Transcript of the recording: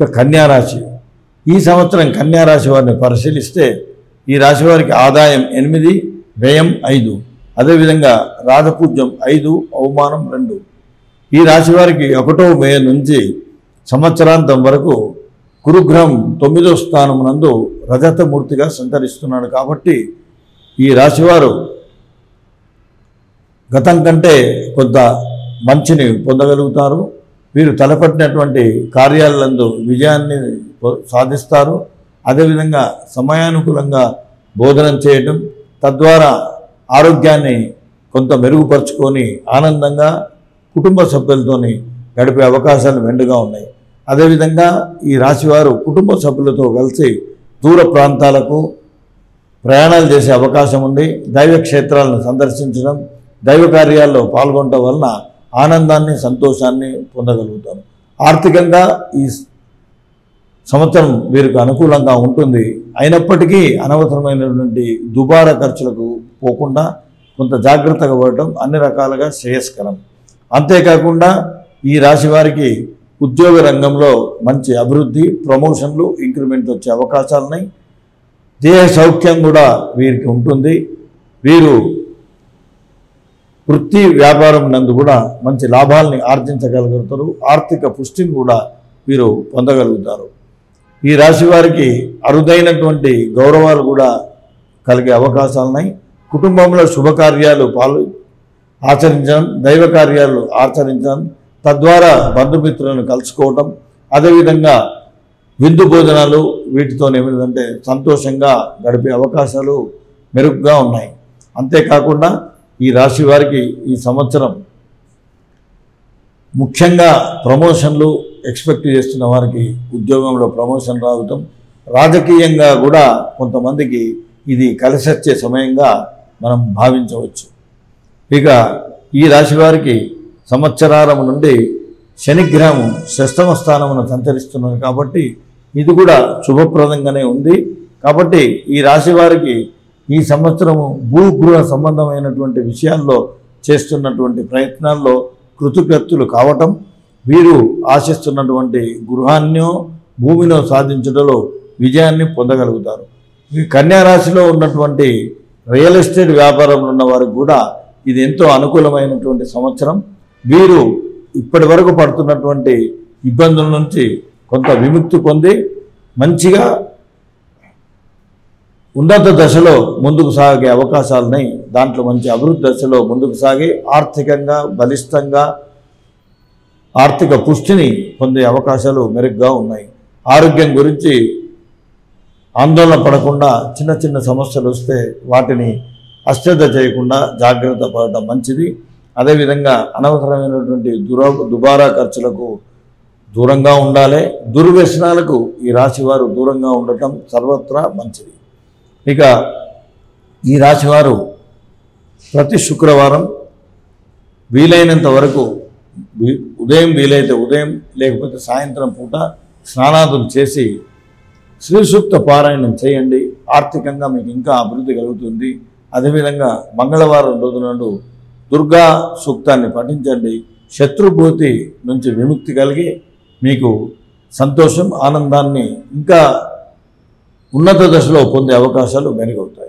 ఇక కన్యారాశి ఈ సంవత్సరం కన్యారాశి వారిని పరిశీలిస్తే ఈ రాశి వారికి ఆదాయం ఎనిమిది వ్యయం ఐదు. అదేవిధంగా రాజపూజ్యం ఐదు అవమానం రెండు. ఈ రాశి వారికి ఒకటో మే నుంచి సంవత్సరాంతం వరకు గురుగ్రహం తొమ్మిదో స్థానం నందు రజతమూర్తిగా సంతరిస్తున్నాడు కాబట్టి ఈ రాశివారు గతం కంటే కొంత మంచిని పొందగలుగుతారు. వీరు తలపట్టినటువంటి కార్యాలందు విజయాన్ని సాధిస్తారు. అదేవిధంగా సమయానుకూలంగా బోధనం చేయటం తద్వారా ఆరోగ్యాన్ని కొంత మెరుగుపరుచుకొని ఆనందంగా కుటుంబ సభ్యులతోని గడిపే అవకాశాలు మెండుగా ఉన్నాయి. అదేవిధంగా ఈ రాశివారు కుటుంబ సభ్యులతో కలిసి దూర ప్రాంతాలకు ప్రయాణాలు చేసే అవకాశం ఉంది. దైవ క్షేత్రాలను సందర్శించడం దైవ కార్యాల్లో పాల్గొనడం వలన ఆనందాన్ని సంతోషాన్ని పొందగలుగుతారు. ఆర్థికంగా ఈ సంవత్సరం వీరికి అనుకూలంగా ఉంటుంది. అయినప్పటికీ అనవసరమైనటువంటి దుబారా ఖర్చులకు పోకుండా కొంత జాగ్రత్తగా పడటం అన్ని రకాలుగా శ్రేయస్కరం. అంతేకాకుండా ఈ రాశి వారికి ఉద్యోగ రంగంలో మంచి అభివృద్ధి ప్రమోషన్లు ఇంక్రిమెంట్ వచ్చే అవకాశాలున్నాయి. దేహ సౌఖ్యం కూడా వీరికి ఉంటుంది. వీరు వృత్తి వ్యాపారం నందు కూడా మంచి లాభాలని ఆర్జించగలుగుతారు. ఆర్థిక పుష్టిని కూడా వీరు పొందగలుగుతారు. ఈ రాశి వారికి అరుదైనటువంటి గౌరవాలు కూడా కలిగే అవకాశాలు ఉన్నాయి కుటుంబంలో శుభకార్యాలు పాలు ఆచరించడం దైవ కార్యాలు ఆచరించడం తద్వారా బంధుమిత్రులను కలుసుకోవటం అదేవిధంగా విందు భోజనాలు వీటితో ఏమిటంటే సంతోషంగా గడిపే అవకాశాలు మెరుగ్గా ఉన్నాయి. అంతేకాకుండా ఈ రాశి వారికి ఈ సంవత్సరం ముఖ్యంగా ప్రమోషన్లు ఎక్స్పెక్ట్ చేస్తున్న వారికి ఉద్యోగంలో ప్రమోషన్ రావటం రాజకీయంగా కూడా కొంతమందికి ఇది కలిసొచ్చే సమయంగా మనం భావించవచ్చు. ఇక ఈ రాశి వారికి సంవత్సరారం నుండి శనిగ్రహం షష్టమ స్థానమును సంచరిస్తున్నారు కాబట్టి ఇది కూడా శుభప్రదంగానే ఉంది. కాబట్టి ఈ రాశి వారికి ఈ సంవత్సరము భూగృహ సంబంధమైనటువంటి విషయాల్లో చేస్తున్నటువంటి ప్రయత్నాల్లో కృతకృత్యులు కావటం వీరు ఆశిస్తున్నటువంటి గృహాన్నో భూమినో సాధించడంలో విజయాన్ని పొందగలుగుతారు. ఈ కన్యా రాశిలో ఉన్నటువంటి రియల్ ఎస్టేట్ వ్యాపారంలో ఉన్న వారికి కూడా ఇది ఎంతో అనుకూలమైనటువంటి సంవత్సరం. వీరు ఇప్పటి వరకు పడుతున్నటువంటి ఇబ్బందుల నుంచి కొంత విముక్తి పొంది మంచిగా ఉన్నత దశలో ముందుకు సాగే అవకాశాలున్నాయి. దాంట్లో మంచి అభివృద్ధి దశలో ముందుకు సాగి ఆర్థికంగా బలిష్టంగా ఆర్థిక పుష్టిని పొందే అవకాశాలు మెరుగ్గా ఉన్నాయి. ఆరోగ్యం గురించి ఆందోళన పడకుండా చిన్న చిన్న సమస్యలు వస్తే వాటిని అశ్రద్ధ చేయకుండా జాగ్రత్త పడటం మంచిది. అదేవిధంగా అనవసరమైనటువంటి దుర దుబారా ఖర్చులకు దూరంగా ఉండాలి. దుర్వ్యసనాలకు ఈ రాశివారు దూరంగా ఉండటం సర్వత్రా మంచిది. ఇక ఈ రాశివారు ప్రతి శుక్రవారం వీలైనంత వరకు ఉదయం వీలైతే ఉదయం లేకపోతే సాయంత్రం పూట స్నానాదులు చేసి శ్రీసూక్త పారాయణం చేయండి. ఆర్థికంగా మీకు ఇంకా అభివృద్ధి కలుగుతుంది. అదేవిధంగా మంగళవారం రోజు నాడు దుర్గా సూక్తాన్ని పఠించండి. శత్రుభూతి నుంచి విముక్తి కలిగి మీకు సంతోషం ఆనందాన్ని ఇంకా ఉన్నత దశలో పొందే అవకాశాలు మెరుగవుతాయి.